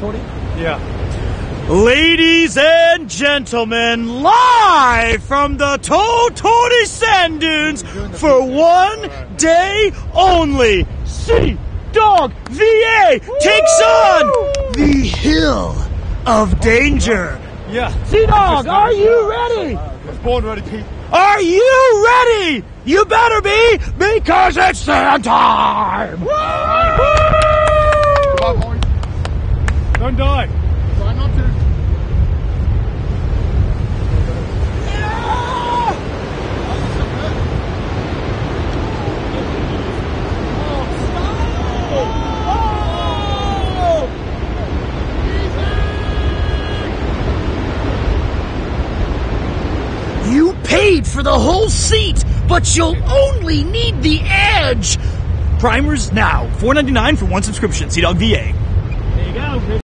Yeah. Ladies and gentlemen, live from the Tottori Sand Dunes for one day only, Sea Dog VA takes on the Hill of Danger. Yeah. CDawg, are you ready? I was born ready, Pete. Are you ready? You better be, because it's sand time! Come on, boys. Don't die. Try not to. You paid for the whole seat, but you'll only need the edge. Primers now, $4.99 for one subscription. CDawgVA.